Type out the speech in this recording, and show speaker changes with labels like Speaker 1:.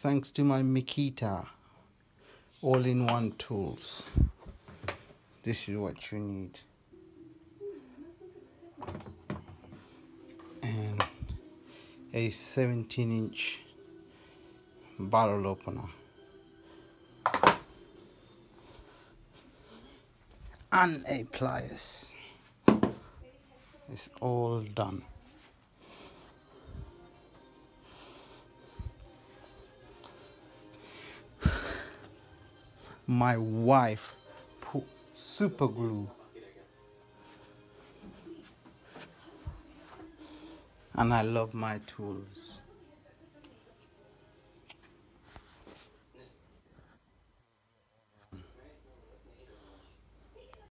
Speaker 1: thanks to my Makita all-in-one tools. This is what you need. And a 17 inch bottle opener. And a pliers. It's all done my wife put super glue. And I love my tools